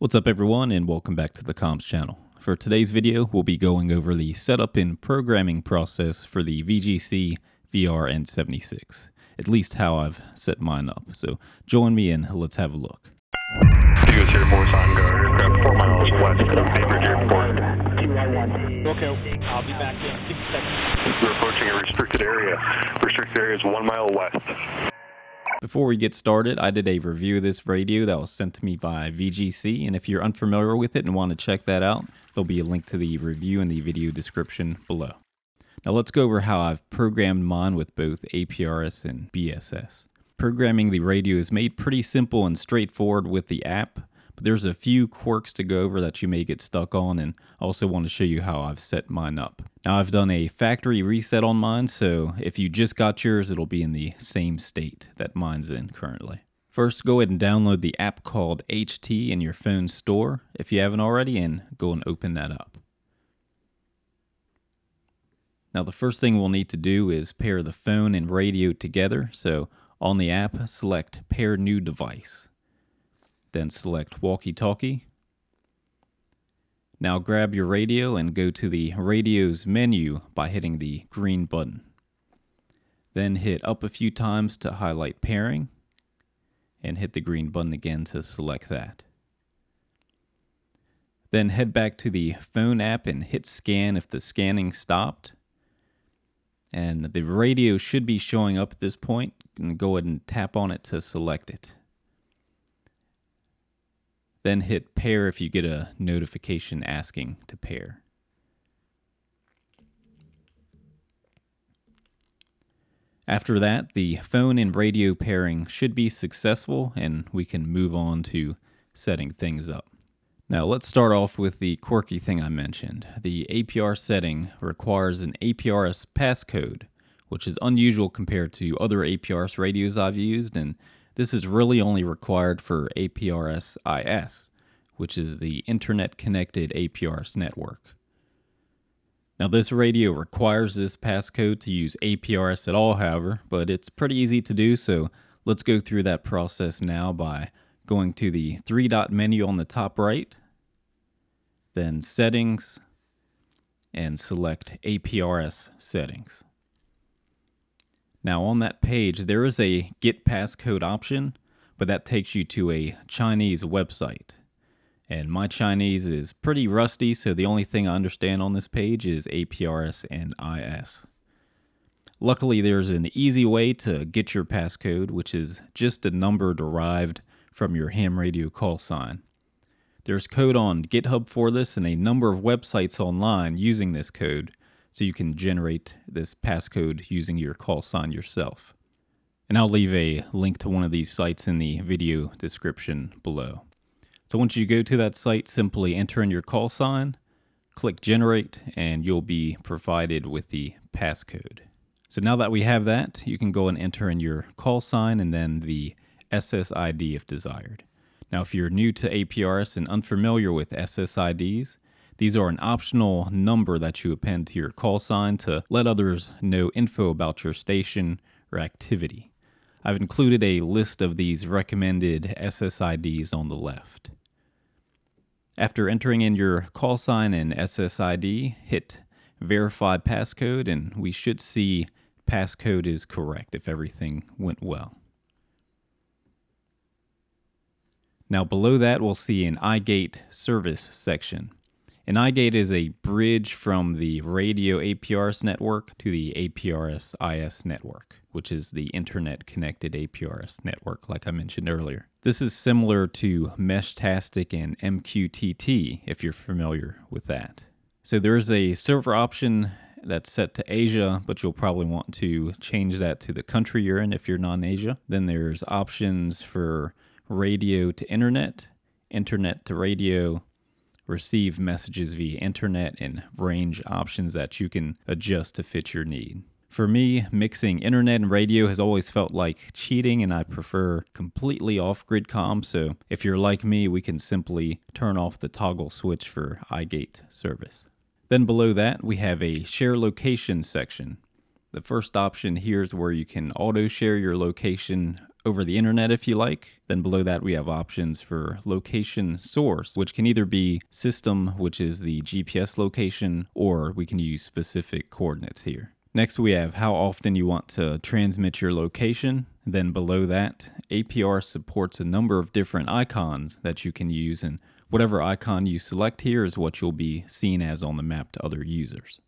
What's up everyone and welcome back to the comms channel. For today's video, we'll be going over the setup and programming process for the VGC VR N76. At least how I've set mine up. So join me and let's have a look. US Air Force on guard, aircraft 4 miles west of Bainbridge Airport. Okay, I'll be back in 60 seconds. We're approaching a restricted area. Restricted area is 1 mile west. Before we get started, I did a review of this radio that was sent to me by VGC, and if you're unfamiliar with it and want to check that out, there'll be a link to the review in the video description below. Now let's go over how I've programmed mine with both APRS and BSS. Programming the radio is made pretty simple and straightforward with the app, but there's a few quirks to go over that you may get stuck on and I also want to show you how I've set mine up. Now I've done a factory reset on mine, so if you just got yours, it'll be in the same state that mine's in currently. First, go ahead and download the app called HT in your phone store if you haven't already, and go and open that up. Now, the first thing we'll need to do is pair the phone and radio together. So, on the app, select Pair New Device. Then select Walkie Talkie. Now grab your radio and go to the Radios menu by hitting the green button. Then hit up a few times to highlight pairing and hit the green button again to select that. Then head back to the phone app and hit scan if the scanning stopped. And the radio should be showing up at this point. And go ahead and tap on it to select it. Then hit pair if you get a notification asking to pair. After that, the phone and radio pairing should be successful and we can move on to setting things up. Now let's start off with the quirky thing I mentioned. The APR setting requires an APRS passcode, which is unusual compared to other APRS radios I've used, and this is really only required for APRS IS, which is the Internet Connected APRS network. Now, this radio requires this passcode to use APRS at all, however, but it's pretty easy to do, so let's go through that process now by going to the three dot menu on the top right, then Settings, and select APRS Settings. Now, on that page, there is a Get Passcode option, but that takes you to a Chinese website. And my Chinese is pretty rusty, so the only thing I understand on this page is APRS and IS. Luckily, there's an easy way to get your passcode, which is just a number derived from your ham radio call sign. There's code on GitHub for this and a number of websites online using this code, so you can generate this passcode using your call sign yourself. And I'll leave a link to one of these sites in the video description below. So once you go to that site, simply enter in your call sign, click generate, and you'll be provided with the passcode. So now that we have that, you can go and enter in your call sign and then the SSID if desired. Now, if you're new to APRS and unfamiliar with SSIDs, these are an optional number that you append to your call sign to let others know info about your station or activity. I've included a list of these recommended SSIDs on the left. After entering in your call sign and SSID, hit verify passcode and we should see passcode is correct if everything went well. Now below that we'll see an iGate service section. An iGate is a bridge from the radio APRS network to the APRS IS network, which is the internet connected APRS network, like I mentioned earlier. This is similar to Meshtastic and MQTT, if you're familiar with that. So there is a server option that's set to Asia, but you'll probably want to change that to the country you're in if you're non Asia. Then there's options for radio to internet, internet to radio, receive messages via internet, and range options that you can adjust to fit your need. For me, mixing internet and radio has always felt like cheating, and I prefer completely off grid comms. So, if you're like me, we can simply turn off the toggle switch for iGate service. Then, below that, we have a share location section. The first option here is where you can auto share your location over the internet if you like. Then below that, we have options for location source, which can either be system, which is the GPS location, or we can use specific coordinates here. Next, we have how often you want to transmit your location. Then below that, APR supports a number of different icons that you can use, and whatever icon you select here is what you'll be seen as on the map to other users.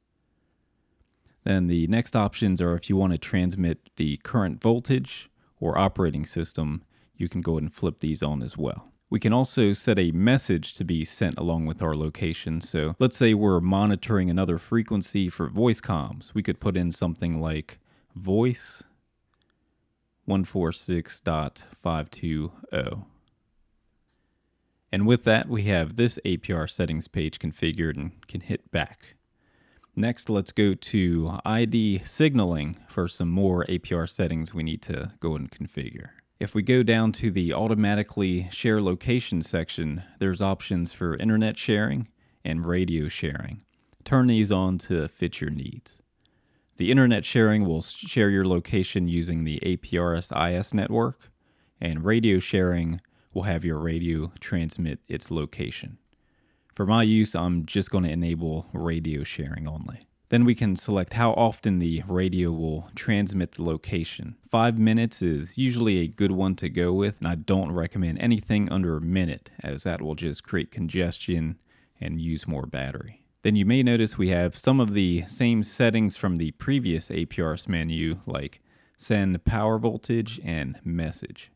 Then the next options are if you want to transmit the current voltage or operating system, you can go ahead and flip these on as well. We can also set a message to be sent along with our location. So let's say we're monitoring another frequency for voice comms. We could put in something like voice 146.520. And with that, we have this APR settings page configured and can hit back. Next, let's go to ID signaling for some more APR settings we need to go and configure. If we go down to the automatically share location section, there's options for internet sharing and radio sharing. Turn these on to fit your needs. The internet sharing will share your location using the APRS IS network, and radio sharing will have your radio transmit its location. For my use, I'm just going to enable radio sharing only. Then we can select how often the radio will transmit the location. Five minutes is usually a good one to go with, and I don't recommend anything under a minute, as that will just create congestion and use more battery. Then you may notice we have some of the same settings from the previous APRS menu, like send power voltage and message.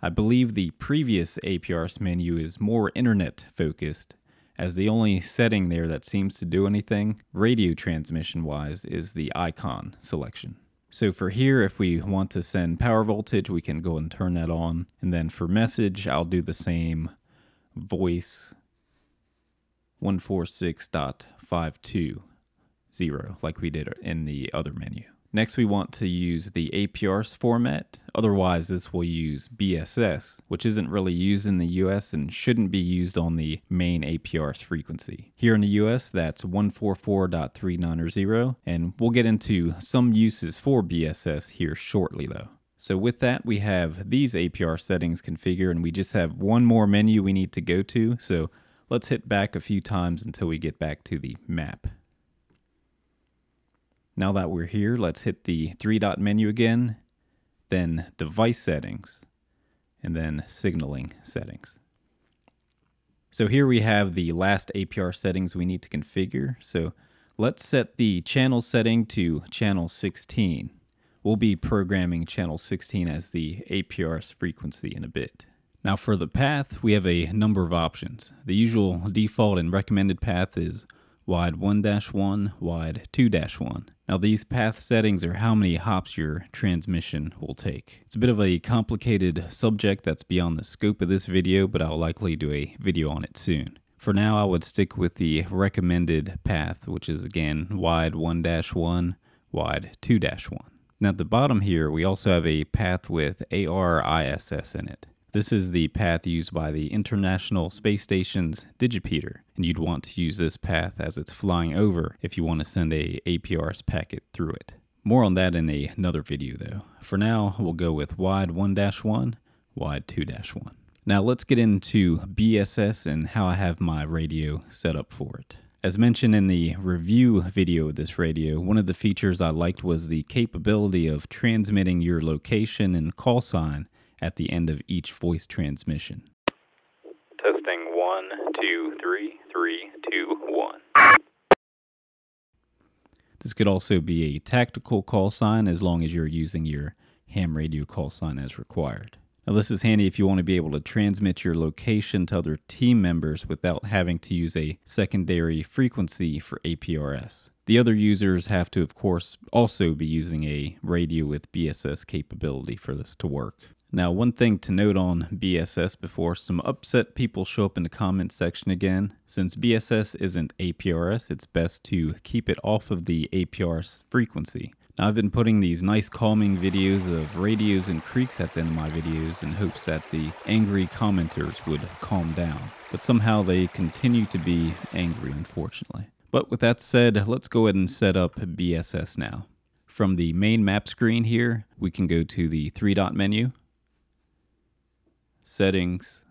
I believe the previous APRS menu is more internet focused, as the only setting there that seems to do anything, radio transmission wise, is the icon selection. So for here, if we want to send power voltage, we can go and turn that on. And then for message, I'll do the same voice 146.520 like we did in the other menu. Next, we want to use the APRS format. Otherwise, this will use BSS, which isn't really used in the US and shouldn't be used on the main APRS frequency. Here in the US, that's 144.390, and we'll get into some uses for BSS here shortly though. So with that, we have these APR settings configured, and we just have one more menu we need to go to. So let's hit back a few times until we get back to the map. Now that we're here, let's hit the three dot menu again, then device settings, and then signaling settings. So here we have the last APR settings we need to configure. So let's set the channel setting to channel 16. We'll be programming channel 16 as the APRS frequency in a bit. Now for the path, we have a number of options. The usual default and recommended path is wide 1-1, wide 2-1. Now these path settings are how many hops your transmission will take. It's a bit of a complicated subject that's beyond the scope of this video, but I'll likely do a video on it soon. For now, I would stick with the recommended path, which is again wide 1-1, wide 2-1. Now at the bottom here, we also have a path with ARISS in it. This is the path used by the International Space Station's Digipeater, and you'd want to use this path as it's flying over if you want to send a APRS packet through it. More on that in a, another video though. For now, we'll go with wide 1-1, wide 2-1. Now let's get into BSS and how I have my radio set up for it. As mentioned in the review video of this radio, one of the features I liked was the capability of transmitting your location and call sign at the end of each voice transmission. Testing one, two, three, three, two, one. This could also be a tactical call sign as long as you're using your ham radio call sign as required. Now, this is handy if you want to be able to transmit your location to other team members without having to use a secondary frequency for APRS. The other users have to, of course, also be using a radio with BSS capability for this to work. Now, one thing to note on BSS before some upset people show up in the comments section again, since BSS isn't APRS, it's best to keep it off of the APRS frequency. Now, I've been putting these nice calming videos of radios and creaks at the end of my videos in hopes that the angry commenters would calm down, but somehow they continue to be angry, unfortunately. But with that said, let's go ahead and set up BSS now. From the main map screen here, we can go to the three dot menu, settings,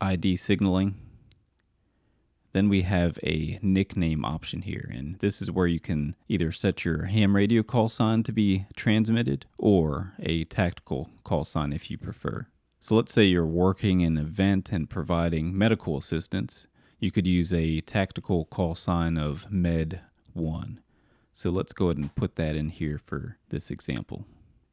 ID signaling. Then we have a nickname option here, and this is where you can either set your ham radio call sign to be transmitted or a tactical call sign if you prefer. So let's say you're working an event and providing medical assistance. You could use a tactical call sign of Med 1. So let's go ahead and put that in here for this example.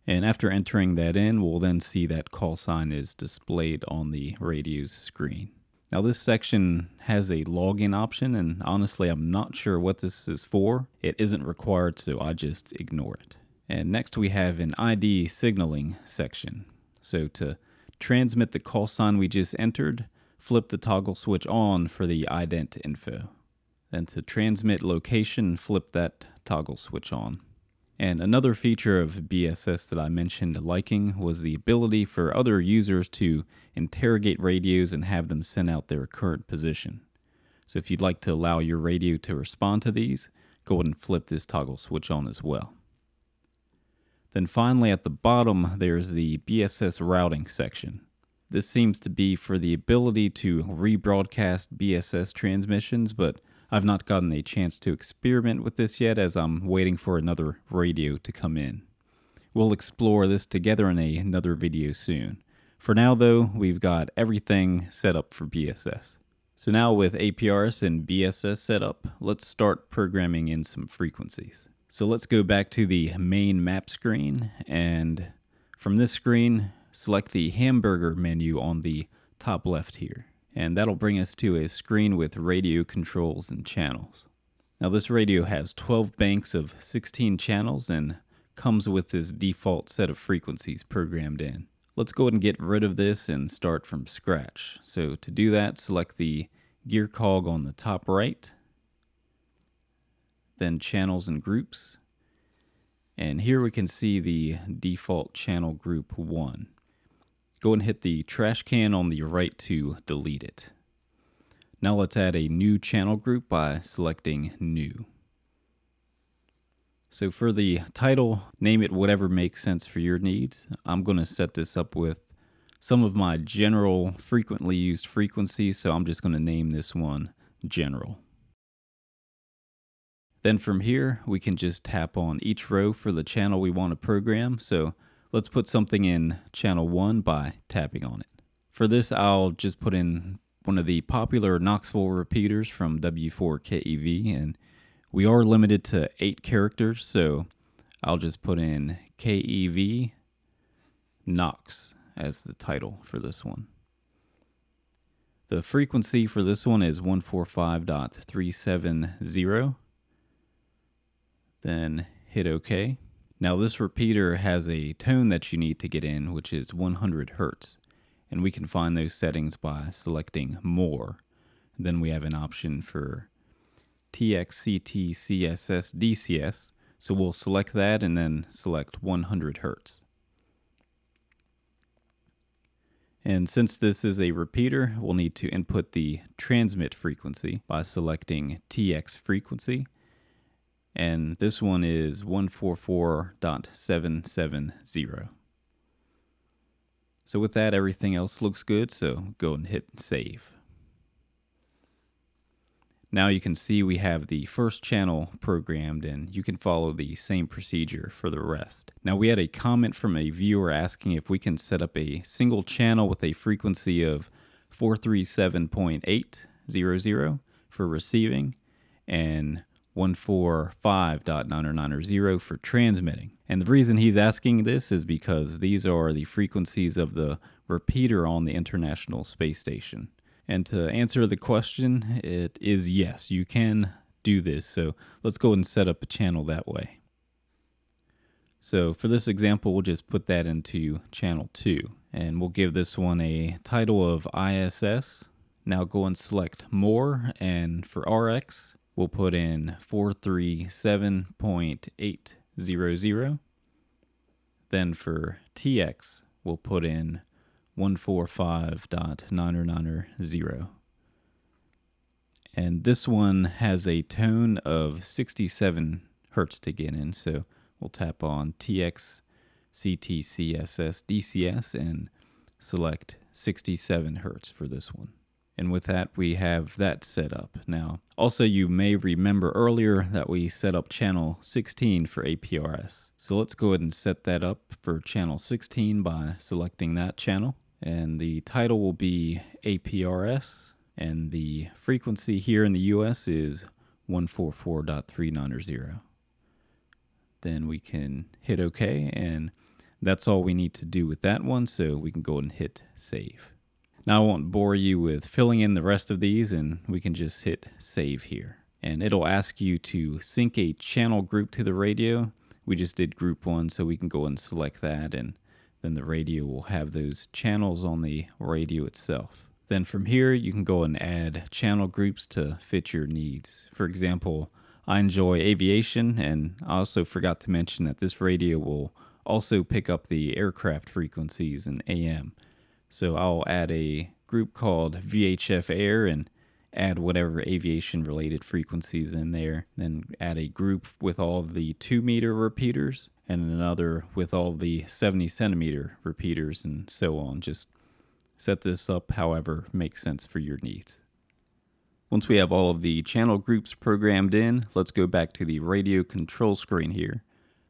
And after entering that in, we'll then see that call sign is displayed on the radio's screen. Now this section has a login option and honestly I'm not sure what this is for. It isn't required so I just ignore it. And next we have an ID signaling section. So to transmit the call sign we just entered, flip the toggle switch on for the ident info. Then to transmit location, flip that toggle switch on. And another feature of BSS that I mentioned liking was the ability for other users to interrogate radios and have them send out their current position. So if you'd like to allow your radio to respond to these, go ahead and flip this toggle switch on as well. Then finally at the bottom, there's the BSS routing section. This seems to be for the ability to rebroadcast BSS transmissions, but I've not gotten a chance to experiment with this yet as I'm waiting for another radio to come in. We'll explore this together in a, another video soon. For now though, we've got everything set up for BSS. So now with APRS and BSS set up, let's start programming in some frequencies. So let's go back to the main map screen and from this screen, select the hamburger menu on the top left here and that'll bring us to a screen with radio controls and channels. Now this radio has 12 banks of 16 channels and comes with this default set of frequencies programmed in. Let's go ahead and get rid of this and start from scratch. So to do that, select the gear cog on the top right, then channels and groups. And here we can see the default channel group 1. Go and hit the trash can on the right to delete it. Now let's add a new channel group by selecting New. So for the title, name it whatever makes sense for your needs. I'm going to set this up with some of my general frequently used frequencies, so I'm just going to name this one General. Then from here, we can just tap on each row for the channel we want to program. So Let's put something in channel 1 by tapping on it. For this, I'll just put in one of the popular Knoxville repeaters from W4KEV, and we are limited to 8 characters, so I'll just put in KEV Knox as the title for this one. The frequency for this one is 145.370. Then hit OK. Now this repeater has a tone that you need to get in, which is 100 hertz. And we can find those settings by selecting more. then we have an option for TX CTCSS DCS. So we'll select that and then select 100 hertz. And since this is a repeater, we'll need to input the transmit frequency by selecting TX frequency and this one is 144.770. So with that, everything else looks good, so go and hit save. Now you can see we have the first channel programmed and you can follow the same procedure for the rest. Now we had a comment from a viewer asking if we can set up a single channel with a frequency of 437.800 for receiving and 145.990 for transmitting. And the reason he's asking this is because these are the frequencies of the repeater on the International Space Station. And to answer the question, it is yes, you can do this. So let's go and set up a channel that way. So for this example, we'll just put that into channel 2. And we'll give this one a title of ISS. Now go and select more. And for RX, we'll put in 437.800. Then for TX, we'll put in 145.990. And this one has a tone of 67 hertz to get in, so we'll tap on TX CTCSS DCS and select 67 hertz for this one. And with that, we have that set up. Now, also you may remember earlier that we set up channel 16 for APRS. So let's go ahead and set that up for channel 16 by selecting that channel. And the title will be APRS. And the frequency here in the US is 144.390. Then we can hit OK and that's all we need to do with that one, so we can go and hit save. Now I won't bore you with filling in the rest of these and we can just hit save here. And it'll ask you to sync a channel group to the radio. We just did group one so we can go and select that and then the radio will have those channels on the radio itself. Then from here you can go and add channel groups to fit your needs. For example, I enjoy aviation and I also forgot to mention that this radio will also pick up the aircraft frequencies in AM. So I'll add a group called VHF Air and add whatever aviation related frequencies in there. Then add a group with all the 2 meter repeaters and another with all the 70 centimeter repeaters and so on. Just set this up however makes sense for your needs. Once we have all of the channel groups programmed in, let's go back to the radio control screen here.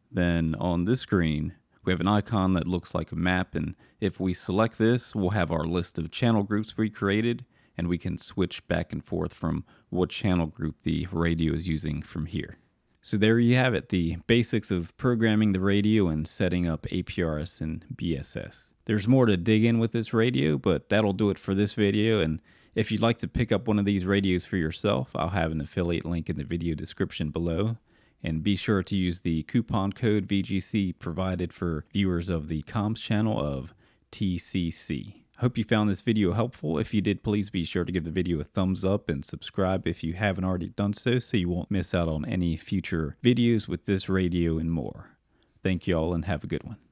Then on this screen, we have an icon that looks like a map, and if we select this, we'll have our list of channel groups we created, and we can switch back and forth from what channel group the radio is using from here. So there you have it, the basics of programming the radio and setting up APRS and BSS. There's more to dig in with this radio, but that'll do it for this video, and if you'd like to pick up one of these radios for yourself, I'll have an affiliate link in the video description below. And be sure to use the coupon code VGC provided for viewers of the comms channel of TCC. Hope you found this video helpful. If you did, please be sure to give the video a thumbs up and subscribe if you haven't already done so so you won't miss out on any future videos with this radio and more. Thank you all and have a good one.